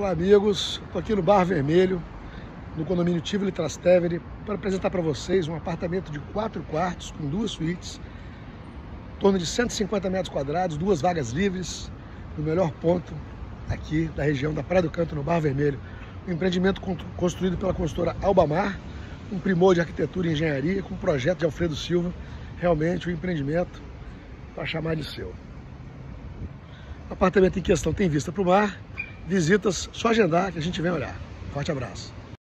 Olá amigos, estou aqui no Bar Vermelho, no condomínio Tivoli Trastevere, para apresentar para vocês um apartamento de quatro quartos com duas suítes, em torno de 150 metros quadrados, duas vagas livres, no melhor ponto aqui da região da Praia do Canto, no Bar Vermelho. Um empreendimento construído pela consultora Albamar, um primor de arquitetura e engenharia, com um projeto de Alfredo Silva, realmente um empreendimento para chamar de seu. O apartamento em questão tem vista para o mar, visitas, só agendar que a gente vem olhar. Forte abraço.